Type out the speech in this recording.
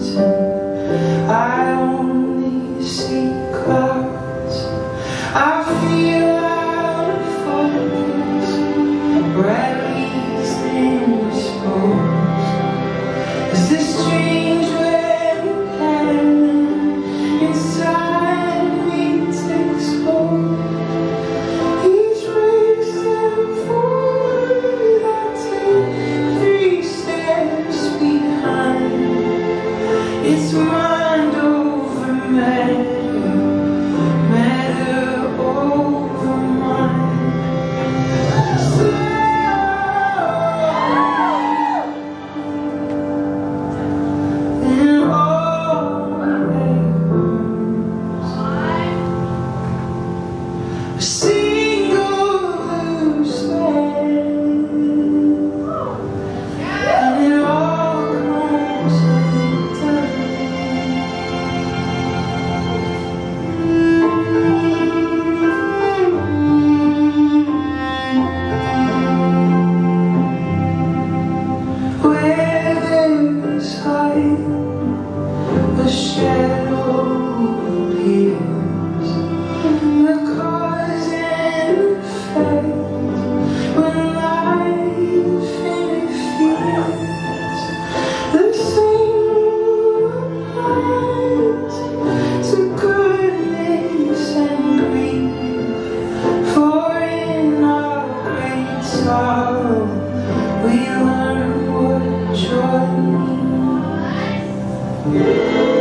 I only see clouds. I feel. see We learn what joy means.